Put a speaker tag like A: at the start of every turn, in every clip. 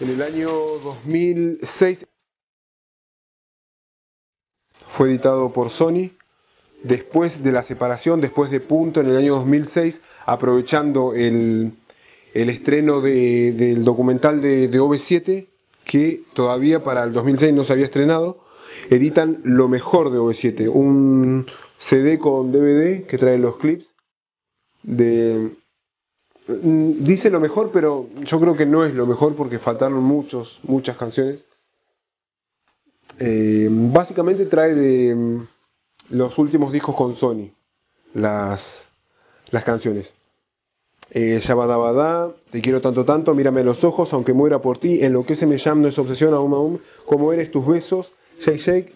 A: En el año 2006 fue editado por Sony. Después de la separación, después de Punto en el año 2006, aprovechando el, estreno del documental de, de OV7, que todavía para el 2006 no se había estrenado, editan lo mejor de OV7, un CD con DVD que trae los clips de... Mm, dice lo mejor, pero yo creo que no es lo mejor porque faltaron muchos, muchas canciones. Eh, básicamente trae de mm, los últimos discos con Sony las, las canciones. Eh, te quiero tanto tanto, mírame a los ojos, aunque muera por ti, en lo que se me llama no es obsesión, aún aún, como eres tus besos, shake shake,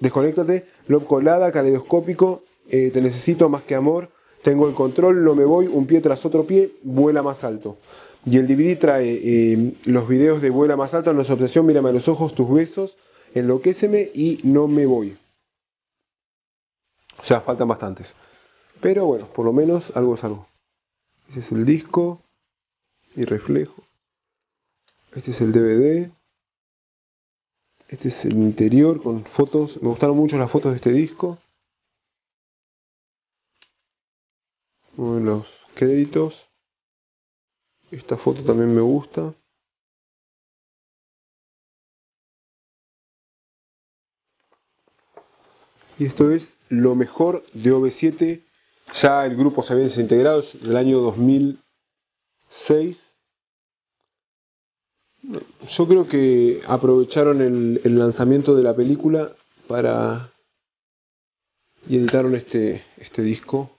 A: desconéctate, love colada, caleidoscópico, eh, te necesito más que amor, tengo el control, no me voy, un pie tras otro pie, vuela más alto. Y el DVD trae eh, los videos de vuela más alto, no es obsesión, mírame a los ojos, tus besos, enloquéceme y no me voy. O sea, faltan bastantes. Pero bueno, por lo menos algo es algo. Este es el disco y reflejo. Este es el DVD. Este es el interior con fotos. Me gustaron mucho las fotos de este disco. Los créditos. Esta foto también me gusta. Y esto es lo mejor de OV7 ya el grupo se había desintegrado del año 2006. Yo creo que aprovecharon el, lanzamiento de la película para y editaron este, este disco